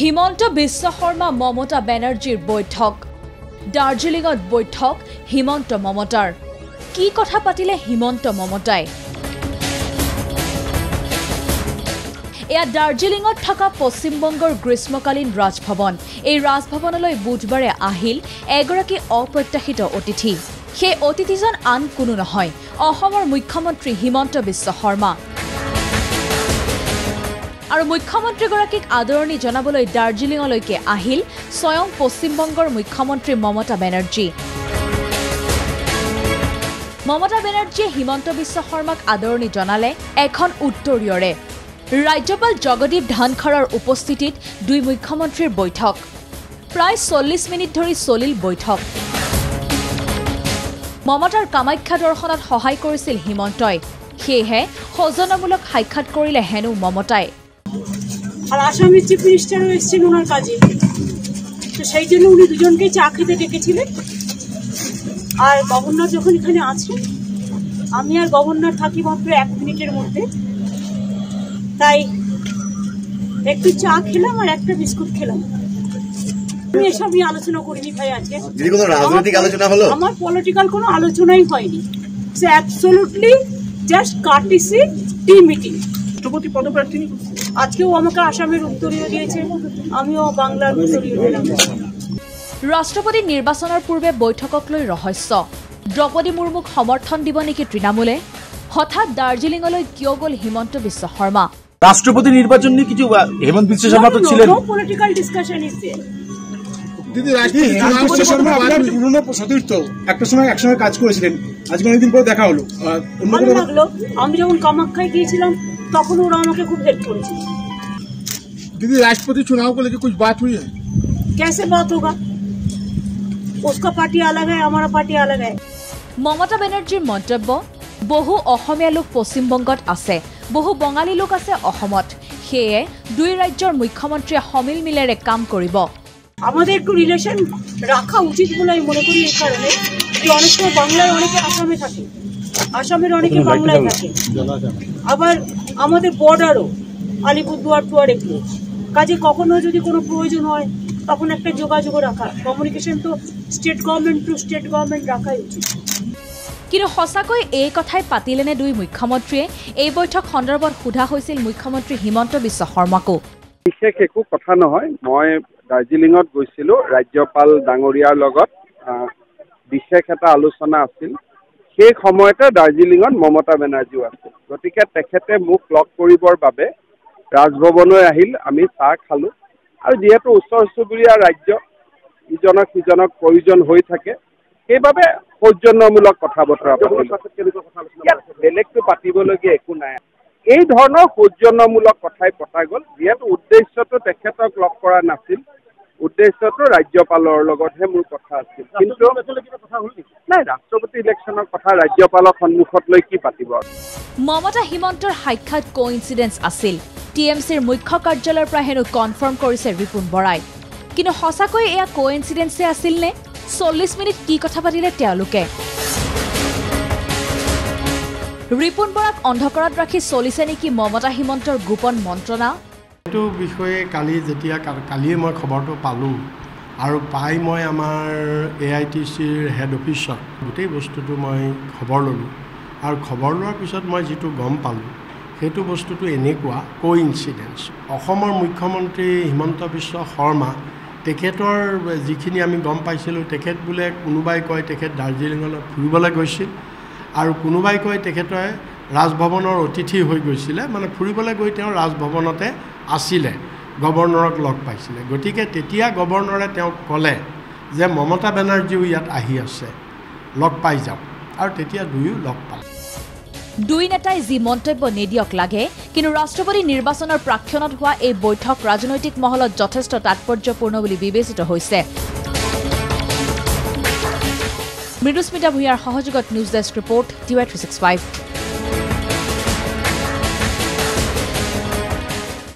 হিমন্ত বিশ্ব শৰ্মা মমতা বেনাৰ্জীৰ বৈঠক। দাৰ্জিলিঙত বৈঠক হিমন্ত মমতাৰ। কি কথা পাতিলে হিমন্ত মমতাই? এয়া দাৰ্জিলিঙত থকা পশ্চিমবংগৰ গ্ৰীষ্মকালীন ৰাজভৱন। এই ৰাজভৱনলৈ বুধবাৰে আহিল এগৰাকী অপ্ৰত্যাশিত অতিথি। সেই অতিথিজন আন কোনো নহয়। অসমৰ মুখ্যমন্ত্ৰী হিমন্ত বিশ্ব শৰ্মা। আৰু মুখ্যমন্ত্ৰীগৰাকীক আদৰণি জনাবলৈ দাৰ্জিলিঙলৈকে আহিল স্বয়ং পশ্চিমবংগৰ মুখ্যমন্ত্ৰী মমতা বেনাৰ্জী। মমতা বেনাৰ্জীয়ে হিমন্ত বিশ্ব শৰ্মাক আদৰণি জনালে এখন উত্তৰীয়ৰে। ৰাজ্যপাল জগদীপ ধনখৰৰ উপস্থিতিত দুই মুখ্যমন্ত্ৰীৰ বৈঠক। প্ৰায় চল্লিছ মিনিট ধৰি চলিল বৈঠক। মমতাৰ কামাখ্যা দৰ্শনত সহায় কৰিছিল হিমন্তই। সেয়েহে সৌজন্যমূলক সাক্ষাৎ কৰিলে হেনো মমতাই। আর আসামের চিফ মিনিস্টারও এসেছেন ওনার কাজে। তো সেই জন্য উনি দুজনকে চা খেতে ডেকেছিলেন। আর গভর্নর যখন এখানে আছেন আমি আর গভর্নর থাকি মাত্র এক মিনিটের মধ্যে। তাই একটু চা খেলাম আর একটা বিস্কুট খেলাম। আমি এসব নিয়ে আলোচনা করিনি ভাই আজকে। আমার- পলিটিক্যাল কোনো আলোচনাই হয়নি। অ্যাবসলুটলি জাস্ট কার্টিসি টি মিটিং রাষ্ট্রপতি পদপ্রার্থী আজকেও আমাকে আসামের উত্তরীয় দিয়েছে। আমিও বাংলার উত্তরীয় দিলাম। ৰাষ্ট্ৰপতি নিৰ্বাচনৰ পূৰ্বে বৈঠকক লৈ ৰহস্য। দ্ৰৌপদী মুৰ্মুক সমৰ্থন দিব নেকি তৃণমূলে? হঠাৎ দাৰ্জিলিঙলৈ কিয় গ'ল হিমন্ত বিশ্ব শৰ্মা? রাষ্ট্রপতি নির্বাচন নিয়ে কিছু হেমন্ত বিশ্ব শর্মা তো ছিলেন। পলিটিক্যাল ডিসকাশন ইজ দিদি রাষ্ট্রপতি রামকৃষ্ণ শর্মা আপনার পুরনো সতীর্থ একটা সময় একসঙ্গে কাজ করেছিলেন আজকে অনেকদিন পর দেখা হলো আর অন্য ভালো কোনো লাগলো আমি যখন কামাখ্যায় গিয়েছিলাম তখন ওরা আমাকে খুব হেল্প করেছিল दीदी राष्ट्रपति चुनाव को लेकर कुछ बात हुई है कैसे बात होगा उसका पार्टी अलग है हमारा पार्टी अलग है মমতা বেনাৰ্জীৰ মন্তব্য বহু অসমীয়া লোক পশ্চিমবংগত আছে বহু বঙালী লোক আছে অসমত সেয়ে দুই ৰাজ্যৰ মুখ্যমন্ত্ৰীয়ে সমিল মিলেৰে কাম কৰিব আমাদের একটু রিলেশন রাখা উচিত বলে আমি মনে করি এই কারণে যে অনেক সময় বাংলায় অনেকে আসামে থাকে। আসামের অনেকে বাংলায় থাকে। আবার আমাদের বর্ডারও আলিপুরদুয়ার টুয়ার একটু কাজে কখনো যদি কোনো প্রয়োজন হয় তখন একটা যোগাযোগ রাখা। কমিউনিকেশন তো state government to state government রাখাই উচিত। কিন্তু সঁচাকৈ এই কথাই পাতিলেনে দুই মুখ্যমন্ত্ৰীয়ে? এই বৈঠক সন্দৰ্ভত সোধা হৈছিল মুখ্যমন্ত্ৰী হিমন্ত বিশ্ব শৰ্মাকো। বিশেষ একো কথা নহয়। মই দাৰ্জিলিঙত গৈছিলোঁ। ৰাজ্যপাল ডাঙৰীয়াৰ লগত বিশেষ এটা আলোচনা আছিল। সেই সময়তে দাৰ্জিলিঙত মমতা বেনাৰ্জীও আছিল। গতিকে তেখেতে মোক লগ কৰিবৰ বাবে ৰাজভৱনলৈ আহিল। আমি চাহ খালোঁ। আৰু যিহেতু ওচৰ চুবুৰীয়া ৰাজ্য ইজনক সিজনক প্ৰয়োজন হৈ থাকে সেইবাবে সৌজন্যমূলক কথা বতৰা ইয়াত বেলেগটো পাতিবলগীয়া একো নাই। এই ধৰণৰ সৌজন্যমূলক কথাই পতা গ'ল। যিহেতু উদ্দেশ্যটো তেখেতক লগ কৰা নাছিল। উদ্দেশ্যটো ৰাজ্যপালৰ লগতহে মোৰ কথা আছিল। কিন্তু নাই ৰাষ্ট্ৰপতি ইলেকশ্যনৰ কথা ৰাজ্যপালক সন্মুখত লৈ কি পাতিব? মমতা হিমন্তৰ সাক্ষাৎ কোইনচিডেঞ্চ আছিল। টি এম চিৰ মুখ্য কাৰ্যালয়ৰ পৰা হেনো কনফাৰ্ম কৰিছে ৰিপুণ বৰাই। কিন্তু সঁচাকৈ এয়া কোইনচিডেঞ্চে আছিল নে? চল্লিছ মিনিট কি কথা পাতিলে তেওঁলোকে? ৰিপুণ বৰাক অন্ধকাৰত ৰাখি চলিছে নেকি মমতা হিমন্তৰ গোপন মন্ত্ৰণা? এইটো বিষয়ে কালি যেতিয়া কালিয়ে মই খবৰটো পালোঁ আৰু পাই মই আমাৰ এ আই টি চিৰ হেড অফিচত গোটেই বস্তুটো মই খবৰ ল'লোঁ আৰু খবৰ লোৱাৰ পিছত মই যিটো গম পালোঁ সেইটো বস্তুটো এনেকুৱা কো ইনচিডেঞ্চ অসমৰ মুখ্যমন্ত্ৰী হিমন্ত বিশ্ব শৰ্মা তেখেতৰ যিখিনি আমি গম পাইছিলোঁ তেখেত বোলে কোনোবাই কয় তেখেত দাৰ্জিলিঙলৈ ফুৰিবলৈ গৈছিল আৰু কোনোবাই কয় তেখেতে ৰাজভৱনৰ অতিথি হৈ গৈছিলে মানে ফুৰিবলৈ গৈ তেওঁ ৰাজভৱনতে আছিলে গৱৰ্ণৰক লগ পাইছিলে। গতিকে তেতিয়া গৱৰ্ণৰে তেওঁক ক'লে যে মমতা বেনাৰ্জীও ইয়াত আহি আছে লগ পাই যাওক। আৰু তেতিয়া দুয়ো লগ পালে। দুই নেতাই যি মন্তব্য নিদিয়ক লাগে কিন্তু ৰাষ্ট্ৰপতি নিৰ্বাচনৰ প্ৰাক্ষণত হোৱা এই বৈঠক ৰাজনৈতিক মহলত যথেষ্ট তাৎপৰ্যপূৰ্ণ বুলি বিবেচিত হৈছে। মৃদুস্মিতা ভূঞাৰ সহযোগত news desk report T Y three six five.